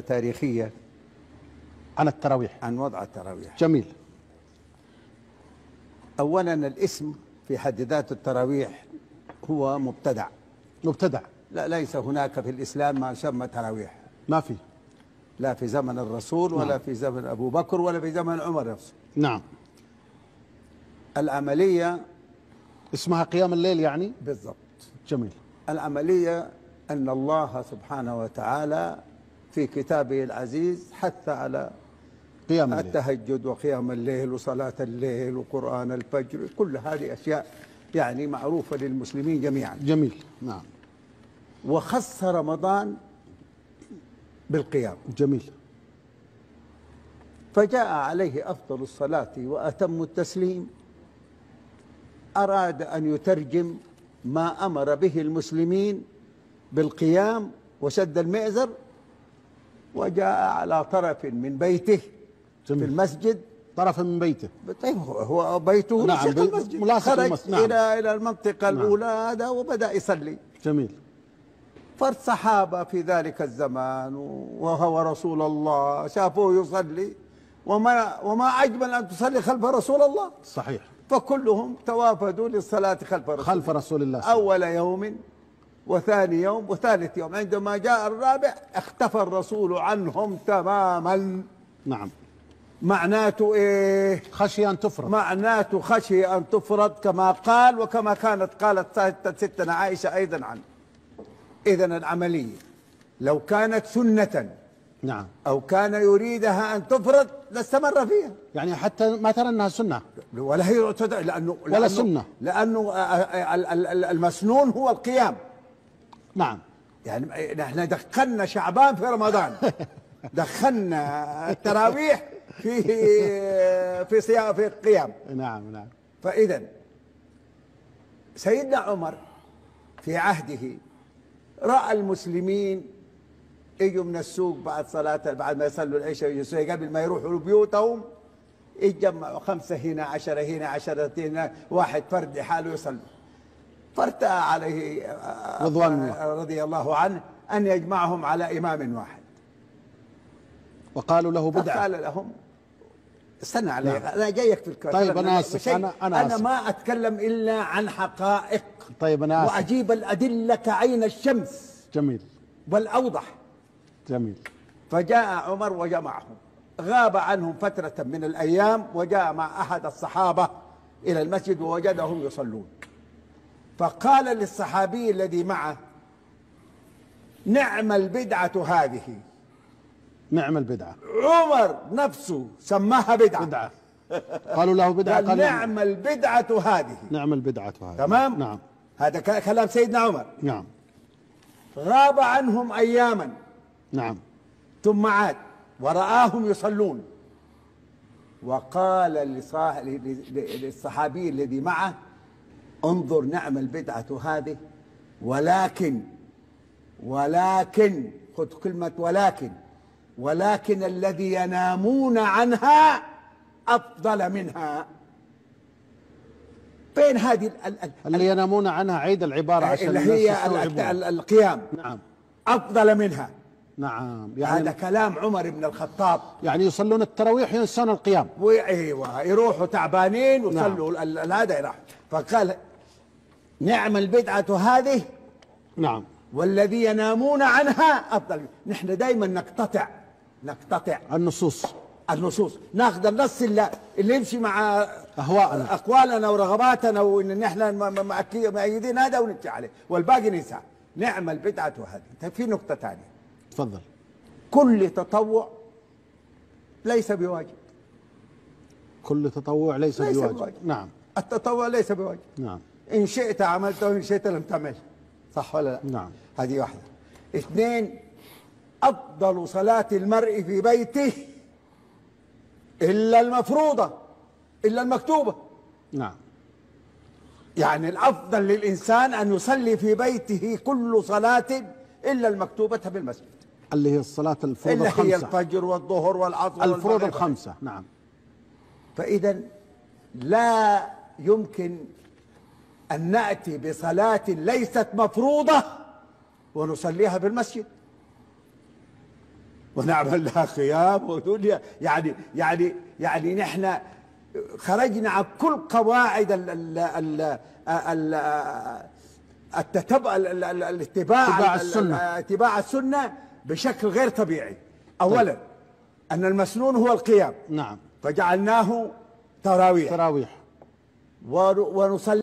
تاريخية. عن التراويح. عن وضع التراويح. جميل. أولا الاسم في حد ذاته التراويح هو مبتدع. مبتدع. لا ليس هناك في الإسلام ما يسمى تراويح. ما في. لا في زمن الرسول ولا نعم. في زمن أبو بكر ولا في زمن عمر نفسه. نعم. العملية اسمها قيام الليل يعني؟ بالضبط. جميل. العملية أن الله سبحانه وتعالى في كتابه العزيز حث على قيام الليل. التهجد وقيام الليل وصلاة الليل وقرآن الفجر كل هذه أشياء يعني معروفة للمسلمين جميعا. جميل. نعم. وخص رمضان بالقيام. جميل. فجاء عليه أفضل الصلاة وأتم التسليم. أراد أن يترجم ما أمر به المسلمين بالقيام وشد المئزر وجاء على طرف من بيته في. المسجد. طرفا من بيته. طيب هو- بيته نعم، المسجد. ملاصق خرج للمسجد، نعم. إلى إلى المنطقة نعم. الأولى هذا وبدأ يصلي. جميل. فالصحابة في ذلك الزمان وهو رسول الله. شافوه يصلي. وما وما أجمل أن تصلي خلف رسول الله. صحيح. فكلهم توافدوا للصلاة خلف رسول خلف رسول الله أول يوم وثاني يوم وثالث يوم. عندما جاء الرابع اختفى الرسول عنهم تماما. نعم. معناته إيه؟ خشي أن تفرض معناته خشي أن تفرض كما قال وكما كانت قالت ستنا عائشة أيضا عنه. إذا العملية لو كانت سنة نعم. أو كان يريدها أن تفرض لاستمر فيها. يعني حتى ما ترى أنها سنة. ولا هي لأنه ولا لأنه- ال- ال- المسنون هو القيام. نعم. يعني نحن دخلنا شعبان في رمضان. دخلنا التراويح في في صيام في القيام. نعم نعم. فإذا سيدنا عمر في عهده رأى المسلمين يجوا من السوق بعد صلاة بعد ما يصلوا العشاء يجوا قبل ما يروحوا بيوتهم يتجمعوا خمسة هنا عشرة هنا عشرة هنا واحد فرد لحاله يصلي. فارتأى عليه آه، رضوان الله. رضي الله عنه أن يجمعهم على إمام واحد. وقالوا له بدعة. فقال لهم استنى علي نعم. أنا جايك في الكلام طيب، أنا آسف. أنا- أنا آسف. ما أتكلم إلا عن حقائق. طيب أنا آسف. وأجيب الأدلة كعين الشمس. جميل. والأوضح. جميل. فجاء عمر وجمعهم. غاب عنهم فترة من الأيام وجاء مع أحد الصحابة إلى المسجد ووجدهم يصلون. فقال للصحابي الذي معه نعم البدعة هذه. نعم البدعة. عمر نفسه سماها بدعة, بدعة. قالوا له بدعة قال قال نعم. البدعة هذه. نعم البدعة هذه. تمام؟ نعم. هذا كلام سيدنا عمر. نعم. غاب عنهم أياما. نعم. ثم عاد ورآهم يصلون. وقال للصحابي الذي معه انظر نعم البدعة هذه ولكن ولكن خذ كلمة ولكن ولكن الذي ينامون عنها أفضل منها. فين هذه ال- ال- ال- اللي ينامون عنها عيد العبارة عشان اللي هي ال- القيام نعم. أفضل منها. نعم هذا يعني كلام عمر بن الخطاب. يعني يصلون التراويح ينسون القيام. وايوه يروحوا تعبانين ويصلوا نعم. هذا يروح فقال نعم البدعة هذه؟ نعم. والذي ينامون عنها أفضل. نحن دائما نقتطع. نقتطع. النصوص. النصوص. ناخذ النص اللي, اللي يمشي مع أهواءنا. أقوالنا ورغباتنا وإن نحن مؤيدين هذا ونمشي عليه. والباقي ننسى. نعم البدعة هذه. طيب في نقطة ثانية. تفضل. كل تطوع ليس بواجب. كل تطوع ليس ليس بواجب. بواجب. نعم. التطوع ليس بواجب. نعم. إن شئت عملته وإن شئت لم تعمل. صح ولا لا؟ نعم. هذه واحدة. اثنين أفضل صلاة المرء في بيته إلا المفروضة إلا المكتوبة. نعم. يعني الأفضل للإنسان أن يصلي في بيته كل صلاة إلا المكتوبة بالمسجد اللي هي الصلاة الفروض إلا هي الخمسة. الفجر والظهر والعصر الفروض. الخمسة. نعم. فإذا لا يمكن أن نأتي بصلاة ليست مفروضة ونصليها في المسجد ونعمل لها خيام ودنيا يعني يعني يعني نحن خرجنا عن كل قواعد ال ال ال ال التتبع ال- ال- ال- الاتباع اتباع ال- السنة. ال- اتباع السنة بشكل غير طبيعي. أولا أن المسنون هو القيام. نعم. فجعلناه تراويح. تراويح. ون- ونصلي